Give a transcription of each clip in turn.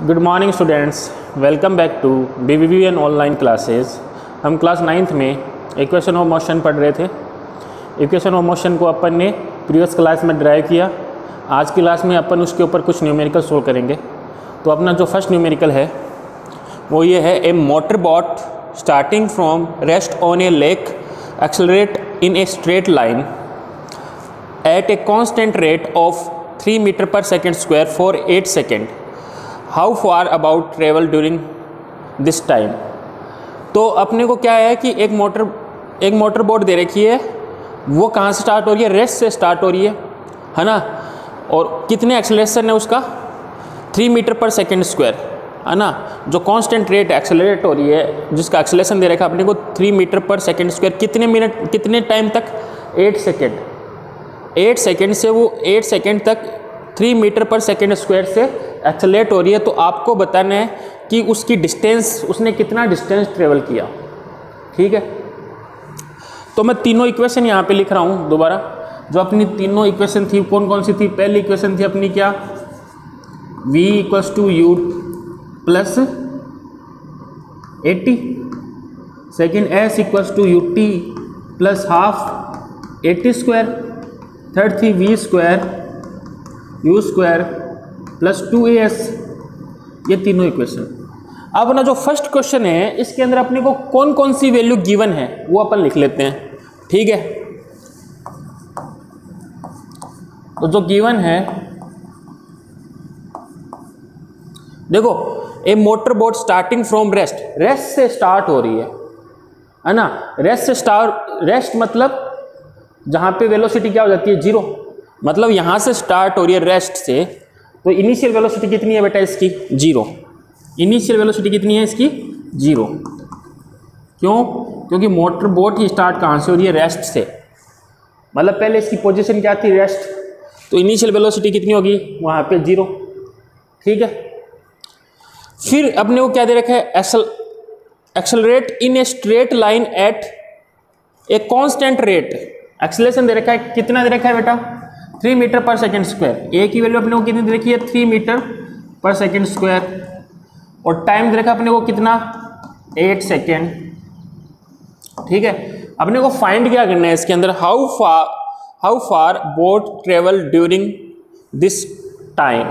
Good morning students welcome back to B V N online classes हम class ninth में equation of motion पढ़ रहे थे। Equation of motion को अपन ने प्रीवियस क्लास में ड्राइव किया। आज की क्लास में अपन उसके ऊपर कुछ न्यूमेरिकल सोल्व करेंगे। तो अपना जो फ़र्स्ट न्यूमेरिकल है, वो ये है a motor boat starting from rest on a lake accelerate in a straight line at a constant rate of 3 meter per second square for 8 second. How far about travel during this time तो अपने को क्या है कि एक motor एक motor boat दे रखी है, वो कहाँ से स्टार्ट हो रही है? रेस्ट से स्टार्ट हो रही है है ना? और कितने एक्सलेशन है उसका? Three metre per second square है ना? जो कांस्टेंट रेट एक्सेलरेट हो रही है, जिसका एक्सेलेशन दे रखा है अपने को three metre per second square कितने मिनट कितने टाइम तक? एट सेकेंड एट सेकेंड से वो एट सेकेंड तक three metre per second square से एक्सलेट हो रही है तो आपको बताना है कि उसकी डिस्टेंस उसने कितना डिस्टेंस ट्रेवल किया। ठीक है? तो मैं तीनों इक्वेशन यहाँ पे लिख रहा हूँ दोबारा। जो अपनी तीनों इक्वेशन थी कौन कौन सी थी? पहली इक्वेशन थी अपनी क्या? V equals to u plus at second s equals to u t plus half at square third थी v square u square plus two a s, ये तीनों इक्वेशन अब ना जो फ़र्स्ट क्वेश्चन है, इसके अंदर अपने को कौन कौन सी वैल्यू गिवन है, वो अपन लिख लेते हैं। ठीक है? तो जो गिवन है, देखो a motor boat starting from rest rest से स्टार्ट हो रही है। है ना? रेस्ट से स्टार्ट रेस्ट मतलब जहाँ पे वेलोसिटी क्या हो जाती है? ज़ीरो मतलब यहाँ से स्टार्ट हो रही है रेस्ट से। तो इनिशियल वेलोसिटी कितनी है बेटा इसकी? ज़ीरो इनिशियल वेलोसिटी कितनी है इसकी? ज़ीरो क्यों? क्योंकि मोटर बोट ही स्टार्ट कहाँ से हो रही है? रेस्ट से. मतलब पहले इसकी पोजीशन क्या थी? रेस्ट तो इनिशियल वेलोसिटी कितनी होगी? वहाँ पे ज़ीरो ठीक है? फिर अपने को क्या दे रखा है? Axle accelerate in a straight line at a constant rate acceleration दे रखा है? कितना दे रखा है बेटा? Three metre per second square a की वैल्यू अपने को कितनी देखी है? Three metre per second square और टाइम देखा अपने को कितना? एट सेकेंड ठीक है? अपने को फाइंड क्या करना है इसके अंदर? How far how far boat travel during this time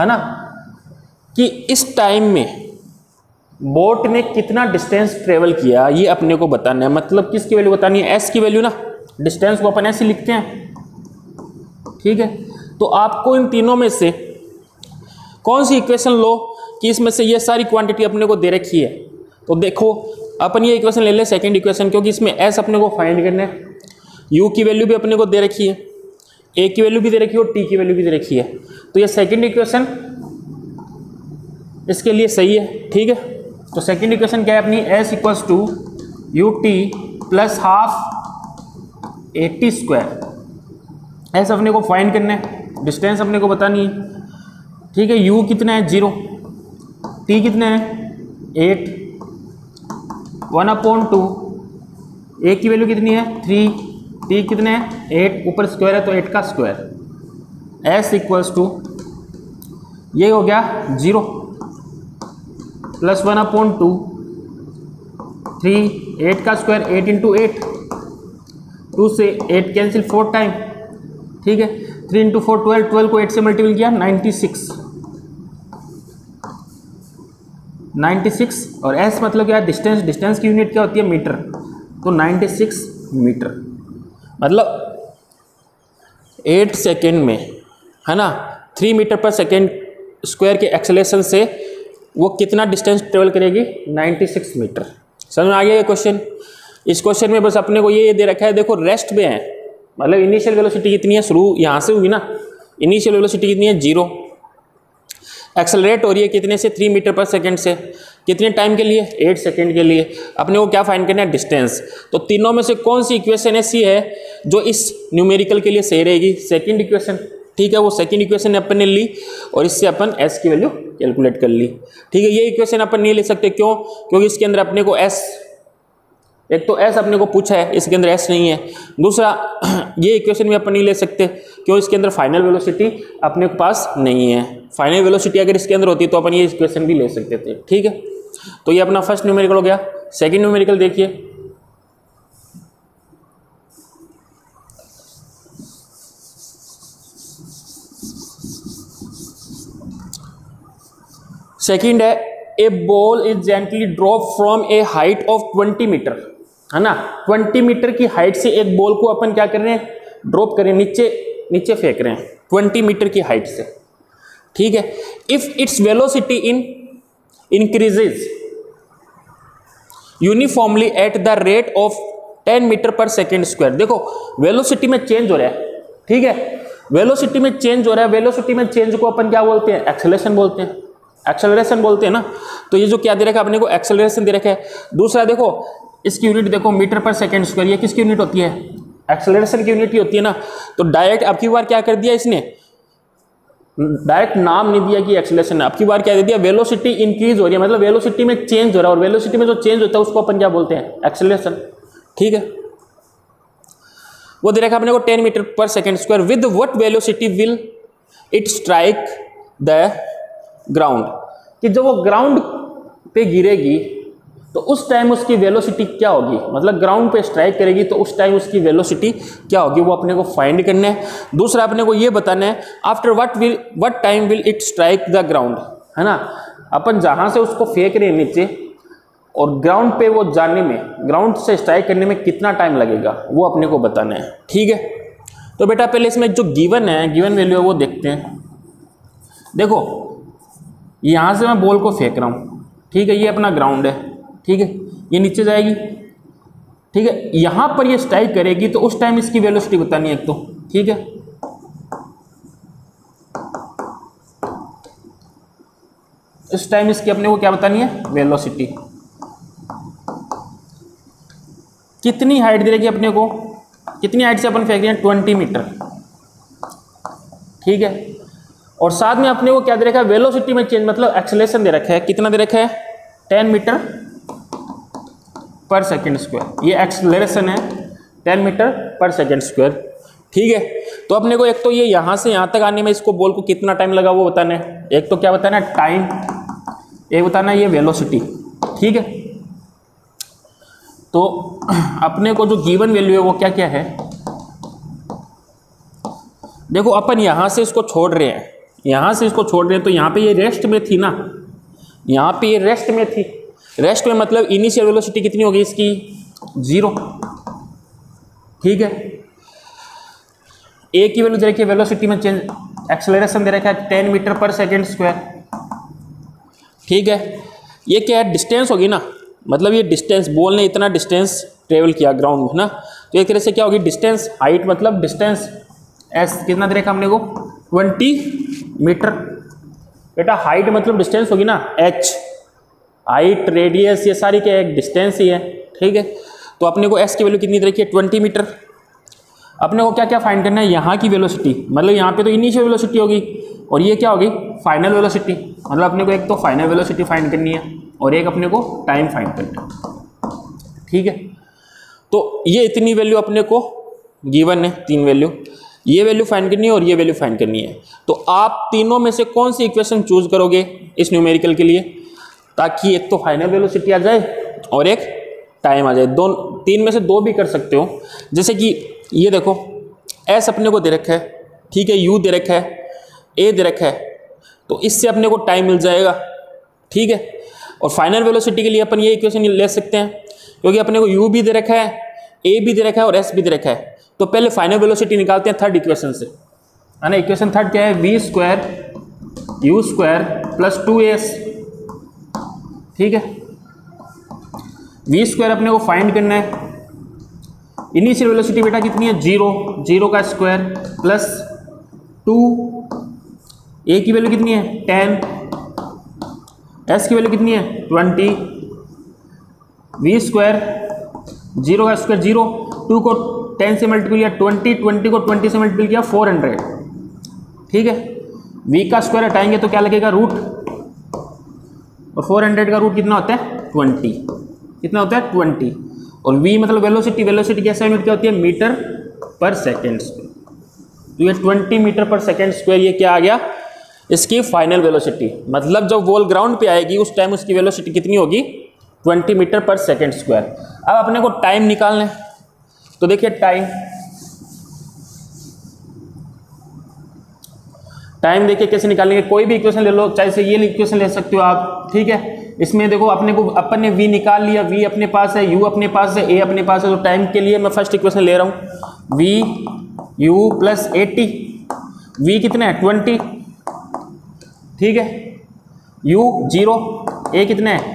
है ना? कि इस टाइम में बोट ने कितना डिस्टेंस ट्रेवल किया, ये अपने को बताना है। मतलब किसकी वैल्यू बतानी है? एस की वैल्यू ना? डिस्टेंस को अपन ऐसे लिखते हैं। ठीक है? तो आपको इन तीनों में से कौन सी इक्वेशन लो कि इसमें से ये सारी क्वांटिटी अपने को दे रखी है? तो देखो, अपन ये इक्वेशन ले लें सेकेंड इक्वेशन क्योंकि इसमें एस अपने को फाइंड करना है। यू की वैल्यू भी अपने को दे रखी है। ए की वैल्यू भी दे रखी है और टी की वैल्यू भी दे रखी है। तो ये सेकेंड इक्वेशन इसके लिए सही है, ठीक है? तो सेकेंड इक्वेशन क्या है अपनी? S equals to u t plus half at square s अपने को फाइंड करना है। डिस्टेंस अपने को बतानी है। ठीक है यू कितना है? ज़ीरो टी कितना है? Eight one upon two a की वैल्यू कितनी है? थ्री टी कितने है? एट ऊपर स्क्वायर है तो एट का स्क्वायर एस इक्वल्स टू ये हो गया zero plus one upon two three eight का square eight into eight two से एट कैंसिल फोर टाइम ठीक है? Three into four twelve twelve को एट से मल्टीपल किया नाइन्टी सिक्स नाइन्टी सिक्स और एस मतलब क्या? है डिस्टेंस डिस्टेंस की यूनिट क्या होती है? मीटर तो नाइन्टी सिक्स मीटर मतलब एट सेकेंड में, है ना? Three metre per second square के एक्सलेशन से वो कितना डिस्टेंस ट्रेवल करेगी? 96 मीटर समझ में आ गया ये क्वेश्चन इस क्वेश्चन में बस अपने को ये दे रखा है, देखो रेस्ट में है। मतलब इनिशियल वेलोसिटी कितनी है? शुरू यहाँ से हुई ना? इनिशियल वेलोसिटी कितनी है? ज़ीरो एक्सलरेट हो रही है कितने से? थ्री मीटर पर सेकेंड से। कितने टाइम के लिए? एट सेकेंड के लिए। अपने को क्या फाइंड करना है? डिस्टेंस तो तीनों में से कौन सी इक्वेशन ऐसी है जो इस न्यूमेरिकल के लिए सही रहेगी? सेकेंड इक्वेशन ठीक है, वो सेकेंड इक्वेशन अपन ने ली और इससे अपन एस की वैल्यू कैलकुलेट कर ली। ठीक है, ये इक्वेशन अपन नहीं ले सकते। क्यों? क्योंकि इसके अंदर अपने को एस एक तो एस अपने को पूछा है, इसके अंदर एस नहीं है। दूसरा, ये इक्वेशन भी अपन नहीं ले सकते, क्यों इसके अंदर फाइनल वेलोसिटी अपने पास नहीं है। फाइनल वेलोसिटी अगर इसके अंदर होती तो अपन ये इक्वेशन भी ले सकते थे, ठीक है? तो ये अपना फ़र्स्ट न्यूमेरिकल हो गया। सेकेंड न्यूमेरिकल देखिए। सेकेंड है a ball is gently drop from a height of 20 metre है ना? 20 मीटर की हाइट से एक बॉल को अपन क्या कर रहे हैं? ड्रॉप करें नीचे नीचे फेंक रहे हैं 20 मीटर की हाइट से। ठीक है? If its velocity in increases uniformly at the rate of 10 metre per second square देखो वेलोसिटी में चेंज हो रहा है। ठीक है? वेलोसिटी में चेंज हो रहा है वेलोसिटी में चेंज को अपन क्या बोलते हैं? एक्सेलेशन बोलते हैं। एक्सेलरेशन बोलते हैं ना? तो ये जो क्या दे रखा है, अपने को एक्सेलरेशन दे रखा है। दूसरा देखो इसकी यूनिट देखो मीटर पर सेकेंड स्क्वायर ये किसकी यूनिट होती है? एक्सेलरेशन की यूनिट ही होती है ना। तो डायरेक्ट अब की बार क्या कर दिया इसने? डायरेक्ट नाम नहीं दिया कि एक्सेलरेशन अब की बार क्या दे दिया? वेलोसिटी इंक्रीज हो रही है। मतलब वेलोसिटी में चेंज हो रहा है और वेलोसिटी में जो चेंज होता है उसको अपन क्या बोलते हैं? एक्सेलरेशन ठीक है? वो दे रखा अपने को ten metre per second square with what velocity will it strike the ground कि जब वो ग्राउंड पे गिरेगी तो उस टाइम उसकी वेलोसिटी क्या होगी? मतलब ग्राउंड पे स्ट्राइक करेगी तो उस टाइम उसकी वेलोसिटी क्या होगी? वो अपने को फाइंड करना है। दूसरा, अपने को ये बताना है after what will what time will it strike the ground है ना? अपन जहाँ से उसको फेंक रहे हैं नीचे, और ग्राउंड पे वो जाने में ग्राउंड से स्ट्राइक करने में कितना टाइम लगेगा? वो अपने को बताना है। ठीक है? तो बेटा, पहले इसमें जो गिवन है गिवन वैल्यू है, वो देखते हैं। देखो, यहाँ से मैं बॉल को फेंक रहा हूँ। ठीक है? ये अपना ग्राउंड है। ठीक है? ये नीचे जाएगी। ठीक है? यहाँ पर ये स्ट्राइक करेगी तो उस टाइम इसकी वेलोसिटी बतानी है एक तो। ठीक है? इस टाइम इसकी अपने को क्या बतानी है? वेलोसिटी कितनी हाइट दे रही अपने को? कितनी हाइट से अपन फेंक रहे हैं? Twenty metre. ठीक है? और साथ में अपने को क्या दे रखा है? वेलोसिटी में चेंज मतलब एक्सलेशन दे रखा है। कितना दे रखा है? Ten metre. Per second square. ये एक्सलेशन है, ten metre per second square. ठीक है? तो अपने को एक तो ये यहाँ से यहाँ तक आने में इसको बॉल को कितना टाइम लगा वो बताना है। एक तो क्या बताना है? टाइम एक बताना है ये वेलोसिटी ठीक है? तो अपने को जो गिवन वैल्यू है वो क्या क्या है? देखो, अपन यहाँ से इसको छोड़ रहे हैं। यहाँ से इसको छोड़ रहे हैं तो यहाँ पे ये रेस्ट में थी ना? यहाँ पे ये रेस्ट में थी। रेस्ट में मतलब इनिशियल वेलोसिटी कितनी होगी इसकी? ज़ीरो ठीक है? ए की वैल्यू दे रखी वेलोसिटी में चेंज एक्सेलरेशन दे रखा है ten metre per second square ठीक है? ये क्या है? डिस्टेंस होगी ना? मतलब ये डिस्टेंस बॉल ने इतना डिस्टेंस ट्रेवल किया ग्राउंड में, है ना? तो एक तरह से क्या होगी? डिस्टेंस हाइट मतलब डिस्टेंस एस कितना दे रखा हमने को ट्वेंटी मीटर बेटा हाइट मतलब डिस्टेंस होगी ना? एच हाइट रेडियस ये सारी क्या है? डिस्टेंस ही है, ठीक है? तो अपने को एस की वैल्यू कितनी है? ट्वेंटी मीटर अपने को क्या क्या फाइंड करना है? यहाँ की वेलोसिटी मतलब यहाँ पे तो इनिशियल वेलोसिटी होगी, और ये क्या होगी? फाइनल वेलोसिटी मतलब अपने को एक तो फाइनल वेलोसिटी फाइंड करनी है, और एक अपने को टाइम फाइंड करना है, ठीक है? तो ये इतनी वैल्यू अपने को गिवन है, तीन वैल्यू ये वैल्यू फाइंड करनी है, और ये वैल्यू फाइंड करनी है. तो आप तीनों में से कौन सी इक्वेशन चूज़ करोगे इस न्यूमेरिकल के लिए? ताकि एक तो फाइनल वेलोसिटी आ जाए और एक टाइम आ जाए। दो, तीन में से दो भी कर सकते हो। जैसे कि ये देखो एस अपने को दे रखा है, ठीक है यू दे रखा है ए दे रखा है तो इससे अपने को टाइम मिल जाएगा, ठीक है? और फाइनल वेलोसिटी के लिए अपन ये इक्वेशन ले सकते हैं, क्योंकि अपने को यू भी दे रखा है ए भी दे रखा है और एस भी दे रखा है। तो पहले फाइनल वेलोसिटी निकालते हैं थर्ड इक्वेशन से। है ना? इक्वेशन थर्ड क्या है? V square u square plus two s ठीक है? वी स्क्वायर अपने को फाइंड करना है। इनिशियल वेलोसिटी बेटा कितनी है? ज़ीरो ज़ीरो का स्क्वायर प्लस टू ए की वैल्यू कितनी है? टेन एस की वैल्यू कितनी है? ट्वेंटी वी स्क्वायर ज़ीरो का स्क्वायर ज़ीरो टू को टेन से मल्टीपल किया ट्वेंटी ट्वेंटी को ट्वेंटी से मल्टीपल किया फोर हंड्रेड ठीक है? वी का स्क्वायर हटाएँगे तो क्या लगेगा? रूट और फोर हंड्रेड का रूट कितना होता है? ट्वेंटी कितना होता है? ट्वेंटी और v मतलब वेलोसिटी वेलोसिटी कैसे क्या होती है? मीटर पर सेकेंड तो ये 20 मीटर पर सेकेंड स्क्वायर ये क्या आ गया? इसकी फाइनल वेलोसिटी मतलब जब वॉल ग्राउंड पे आएगी, उस टाइम उसकी वेलोसिटी कितनी होगी? 20 मीटर पर सेकेंड स्क्वायर अब अपने को टाइम निकालना है। तो देखिए टाइम टाइम देखिए कैसे निकालेंगे, कोई भी इक्वेशन ले लो, चाहे से ये इक्वेशन ले सकते हो आप, ठीक है? इसमें देखो, अपने को अपन ने v निकाल लिया, v अपने पास है, u अपने पास है, a अपने पास है तो टाइम के लिए मैं फ़र्स्ट इक्वेशन ले रहा हूँ। V, u plus at v कितना है? ट्वेंटी ठीक है? U ज़ीरो ए कितना है?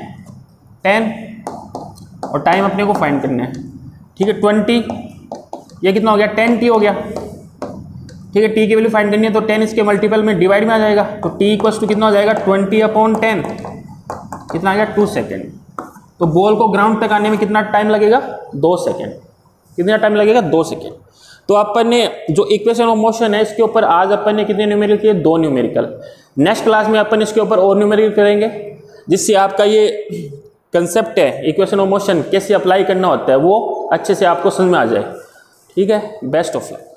टेन और टाइम अपने को फाइंड करना है, ठीक है? ट्वेंटी ये कितना हो गया? टेन टी हो गया। ठीक है टी की वैल्यू फाइंड करनी है तो टेन इसके मल्टीपल में डिवाइड में आ जाएगा। तो टी इक्वस टू कितना हो जाएगा? ट्वेंटी अपॉन टेन कितना आ गया? टू सेकेंड तो बॉल को ग्राउंड तक आने में कितना टाइम लगेगा? दो सेकेंड कितना टाइम लगेगा? दो सेकेंड तो अपन ने जो इक्वेशन ऑफ़ मोशन है, इसके ऊपर आज अपन ने कितने न्यूमेरिकल किए? दो न्यूमेरिकल नेक्स्ट क्लास में अपन इसके ऊपर और न्यूमेरिकल करेंगे। जिससे आपका ये कंसेप्ट है इक्वेशन ऑफ़ मोशन कैसे अप्लाई करना होता है, वो अच्छे से आपको समझ में आ जाए। ठीक है? Best of luck